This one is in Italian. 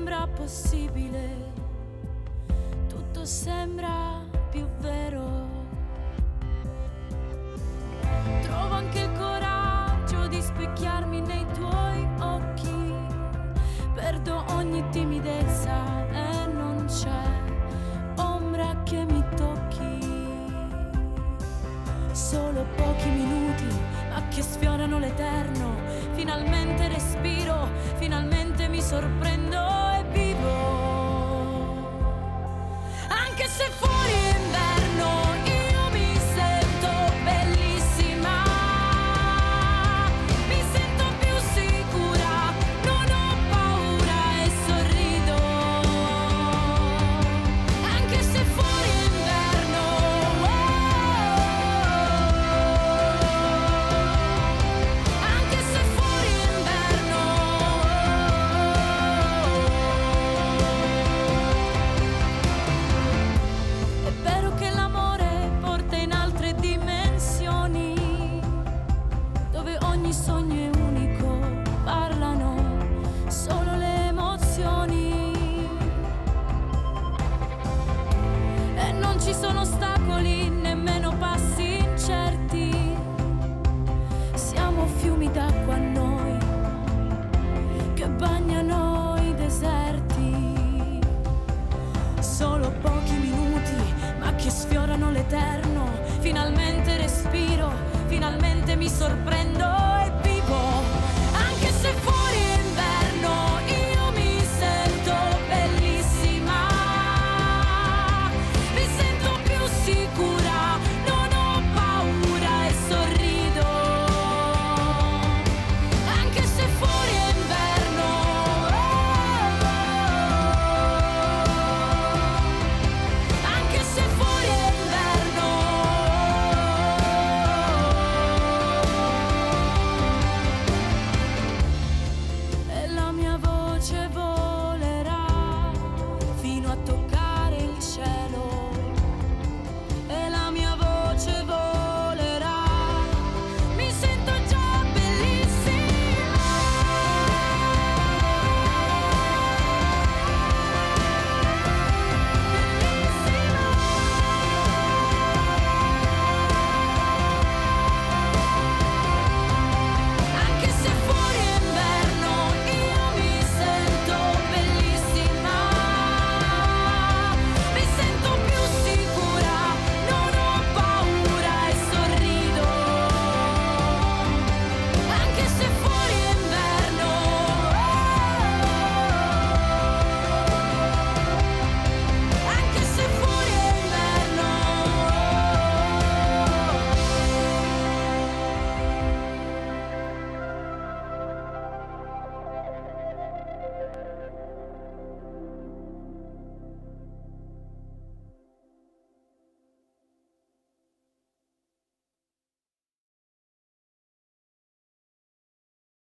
sembra possibile, tutto sembra più vero. Trovo anche il coraggio di specchiarmi nei tuoi occhi, perdo ogni timidezza e non c'è ombra che mi tocchi. Solo pochi minuti, ma che sfiorano l'eterno. Finalmente respiro, finalmente mi sorprendo e ogni sogno è unico, parlano solo le emozioni. E non ci sono ostacoli, nemmeno passi incerti. Siamo fiumi d'acqua noi che bagnano i deserti. Solo pochi minuti, ma che sfiorano l'eterno finalmente respiro, finalmente mi sorprendo e